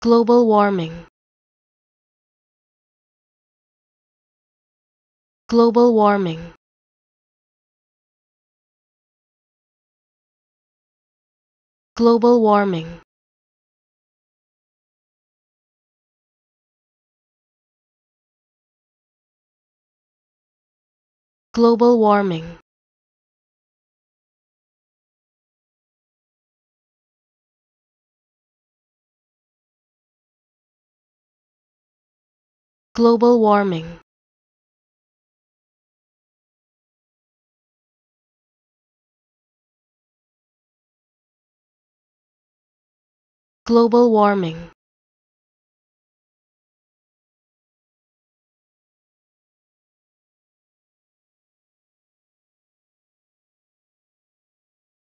global warming. Global warming. Global warming. Global warming global warming. Global warming